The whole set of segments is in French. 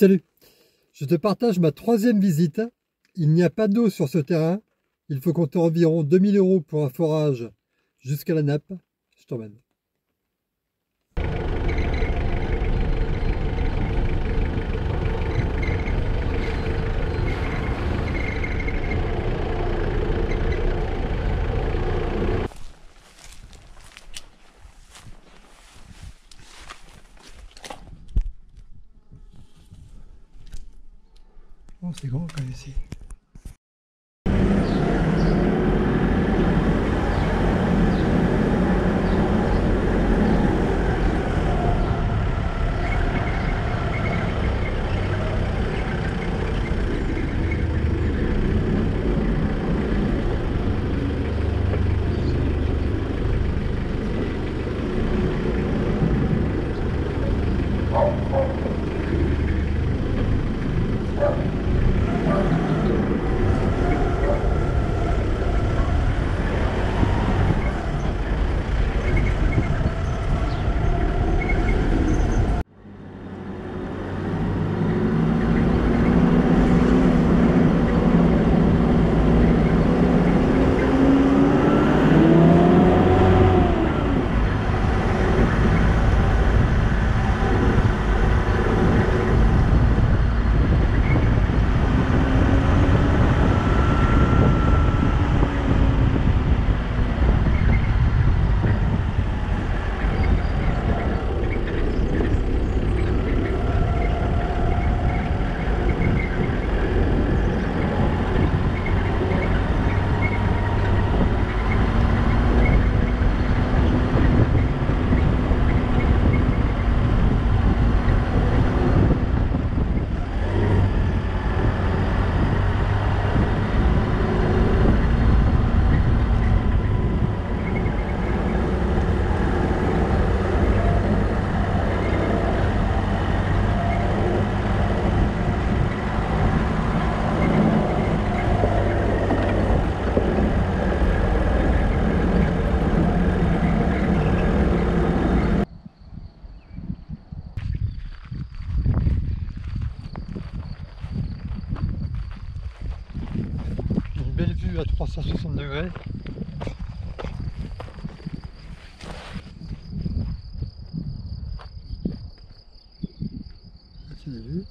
Salut Je te partage ma troisième visite. Il n'y a pas d'eau sur ce terrain. Il faut compter environ 2000 euros pour un forage jusqu'à la nappe. Je t'emmène. Oh, c'est grand quand même ici. 360 degrés. C'est la vue.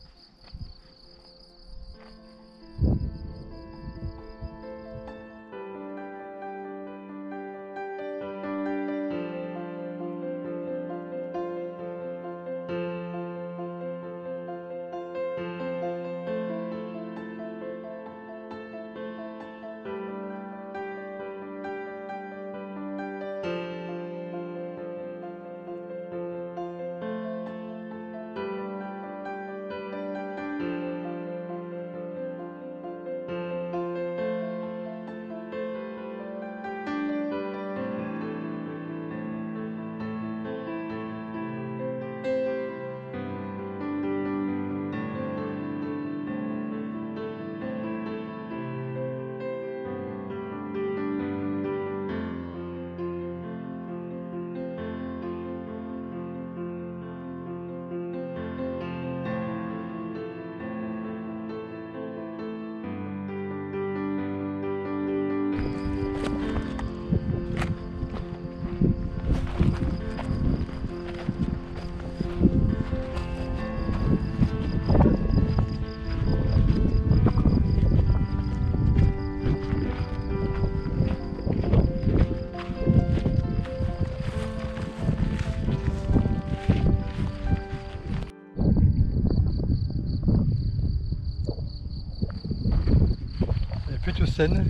Plutôt saine.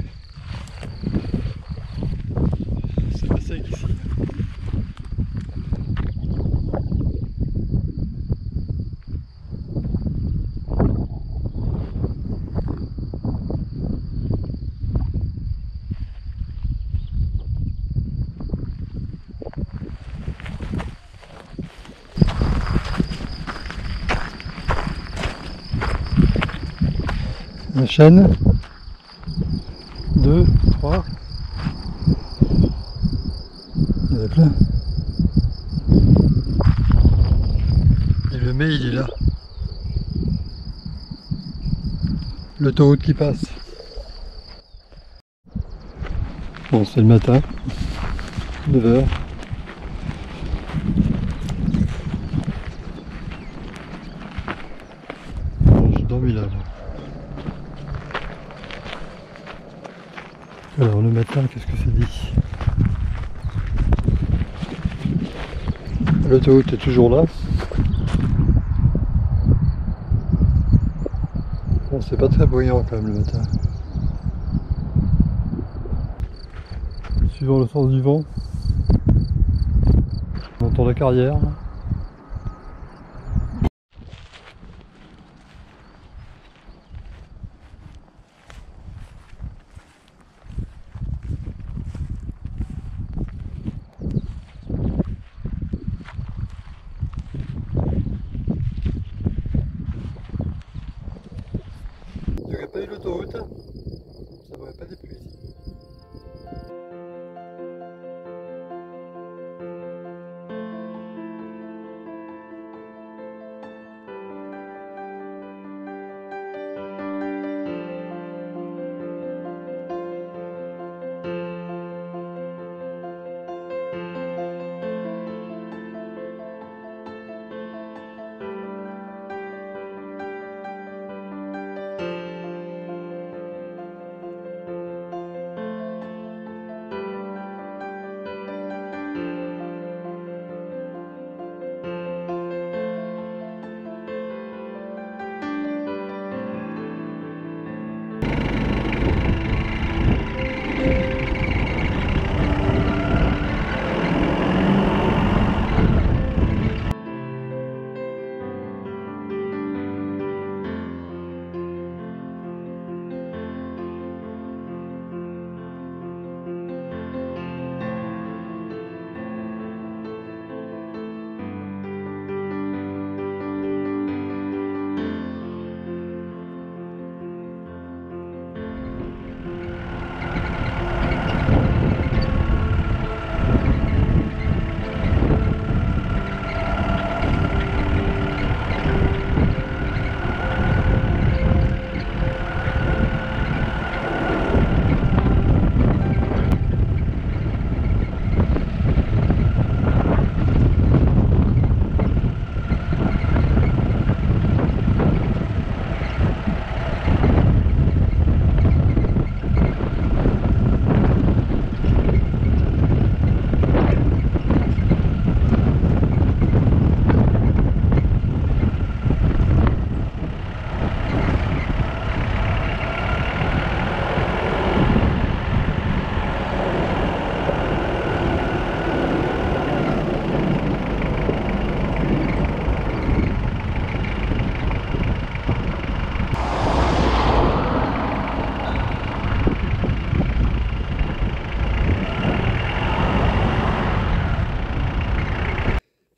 C'est pas sec ici. La chaîne. 2, 3. Il y en a plein. Et le mai, il est là. L'autoroute qui passe. Bon, c'est le matin, 9h. Alors le matin, qu'est-ce que ça dit L'autoroute est toujours là. Bon, c'est pas très bruyant quand même le matin. Suivant le sens du vent, on entend la carrière.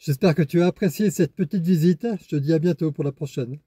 J'espère que tu as apprécié cette petite visite. Je te dis à bientôt pour la prochaine.